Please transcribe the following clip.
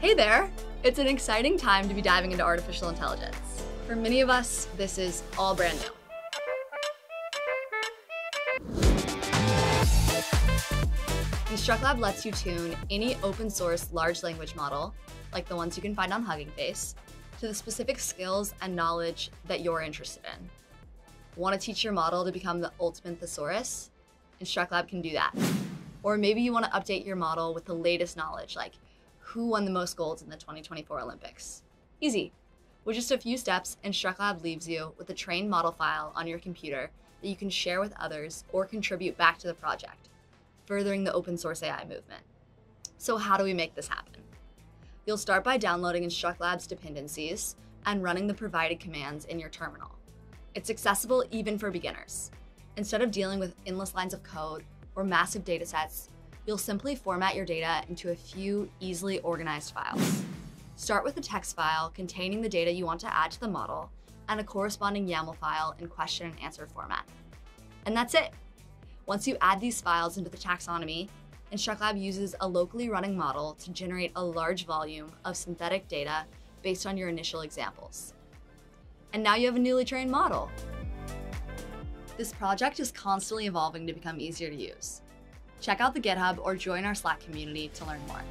Hey there! It's an exciting time to be diving into artificial intelligence. For many of us, this is all brand new. InstructLab lets you tune any open source large language model, like the ones you can find on Hugging Face, to the specific skills and knowledge that you're interested in. Want to teach your model to become the ultimate thesaurus? InstructLab can do that. Or maybe you want to update your model with the latest knowledge, like who won the most golds in the 2024 Olympics. Easy. With just a few steps, InstructLab leaves you with a trained model file on your computer that you can share with others or contribute back to the project, furthering the open source AI movement. So how do we make this happen? You'll start by downloading InstructLab's dependencies and running the provided commands in your terminal. It's accessible even for beginners. Instead of dealing with endless lines of code or massive datasets, you'll simply format your data into a few easily organized files. Start with a text file containing the data you want to add to the model and a corresponding YAML file in question and answer format. And that's it. Once you add these files into the taxonomy, InstructLab uses a locally running model to generate a large volume of synthetic data based on your initial examples. And now you have a newly trained model. This project is constantly evolving to become easier to use. Check out the GitHub or join our Slack community to learn more.